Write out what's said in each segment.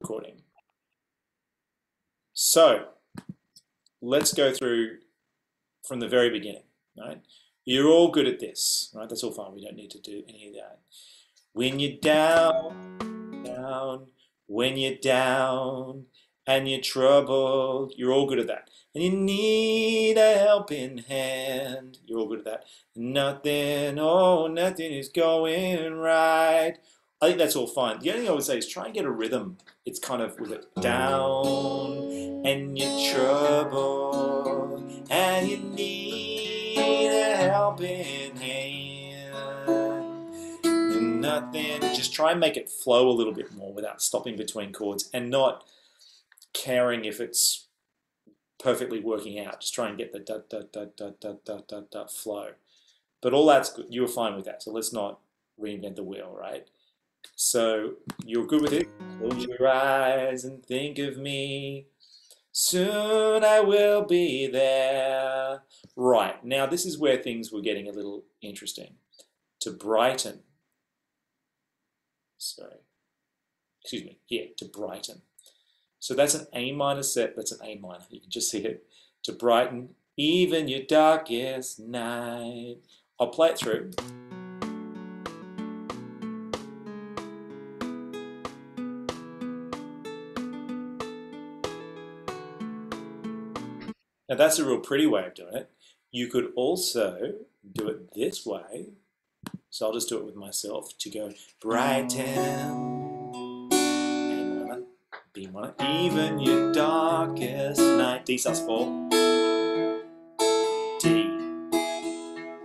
recording. So let's go through from the very beginning, right? You're all good at this, right? That's all fine. We don't need to do any of that. When you're down, down, when you're down and you're troubled, you're all good at that. And you need a helping hand, you're all good at that. Nothing, oh, nothing is going right. I think that's all fine. The only thing I would say is try and get a rhythm. It's kind of with it down and you're trouble and you need a helping hand. And nothing. Just try and make it flow a little bit more without stopping between chords and not caring if it's perfectly working out. Just try and get the da da da da da da da da flow. But all that's good. You were fine with that. So let's not reinvent the wheel, right? So you're good with it? Close your eyes and think of me. Soon I will be there. Right, now this is where things were getting a little interesting. To brighten. Sorry. Excuse me. Yeah, to brighten. So that's an A minor set. That's an A minor. You can just see it. To brighten even your darkest night. I'll play it through. Now that's a real pretty way of doing it. You could also do it this way. So I'll just do it with myself to go brighten, A minor, B minor, even your darkest night, D sus 4, D,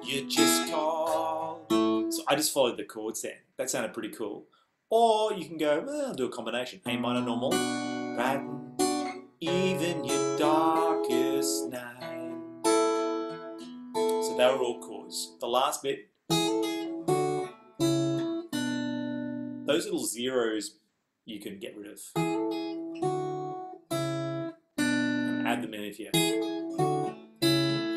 you just call. So I just followed the chords then. That sounded pretty cool. Or you can go, well, I'll do a combination, A minor normal, brighten, even your darkest They were all chords. The last bit, those little zeros you can get rid of. And add them in if you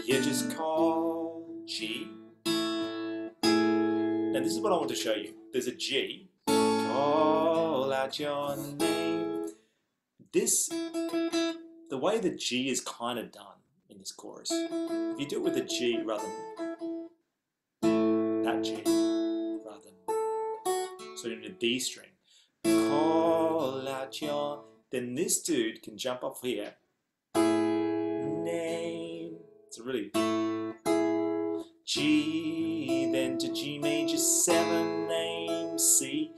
You just call G. Now this is what I want to show you. There's a G. Call out your name. This the way the G is kind of done in this chorus, if you do it with a G rather than that G, rather than, so in a D string, call out your, then this dude can jump up here, name, it's a really, G, then to G major 7, name, C,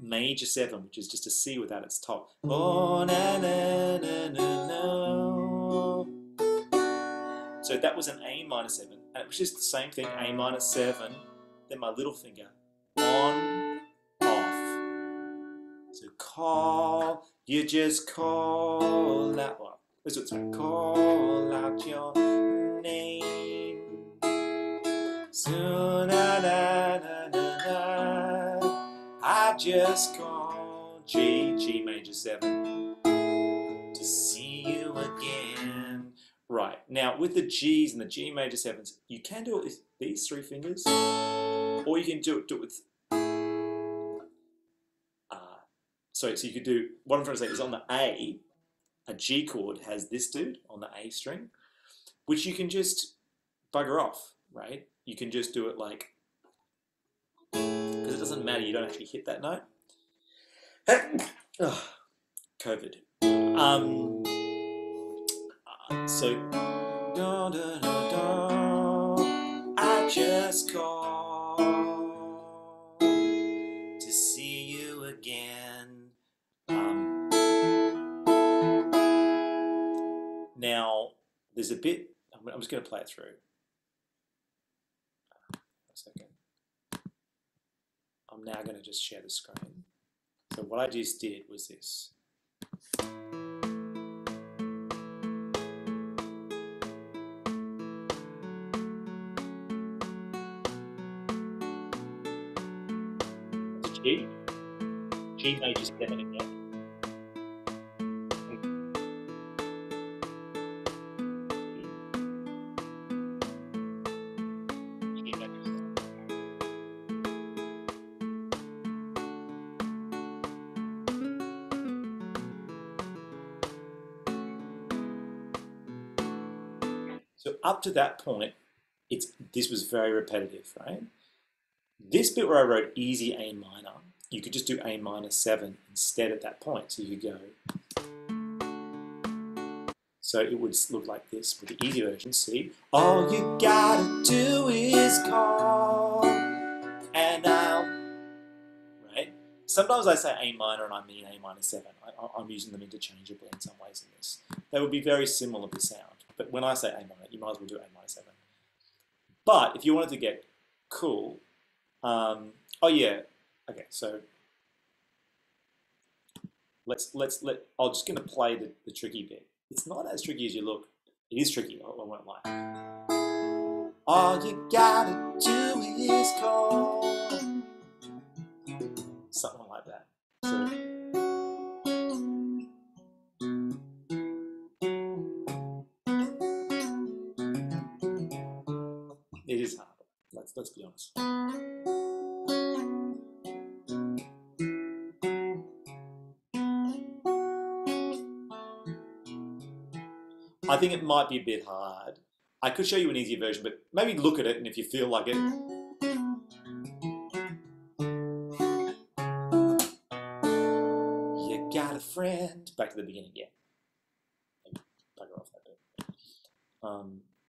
major 7, which is just a C without its top. Oh, na, na, na. So that was an A minor 7, and it was just the same thing, A minor 7, then my little finger, on, off. So call, you just call out, well, this is what call out your name. Soon, na, na, na, na, na. I just call G, G major 7 to see you again. Right, now with the G's and the G major 7s, you can do it with these three fingers, or you can do it, do it with. Uh, sorry, so you could do, what I'm trying to say is on the A, a G chord has this dude on the A string, which you can just bugger off, right? You can just do it like because it doesn't matter, you don't actually hit that note. COVID. Um, so, da, da, da, da, I just call to see you again. Um, now, there's a bit, I'm, I'm just going to play it through. A second. I'm now going to just share the screen. So what I just did was this. do. G major 7 again. So up to that point, it's this was very repetitive, right? This bit where I wrote easy A minor, you could just do A minor 7 instead at that point. So you could go. So it would look like this with the easy version. See? All you gotta do is call and I'll. Right? Sometimes I say A minor and I mean A minor 7. I, am using them interchangeably in some ways in this. They would be very similar to sound. But when I say A minor, you might as well do A minor 7. But if you wanted to get cool, um, oh yeah, okay, so let's, let's, let, I'm just to play the, the tricky bit. It's not as tricky as you look. It is tricky, I won't lie. All you gotta do is call. Something like that. So, it is hard. Let's let's be honest. I think it might be a bit hard. I could show you an easier version, but maybe look at it and if you feel like it. You got a friend. Back to the beginning, yeah. Bugger off that bit. Um,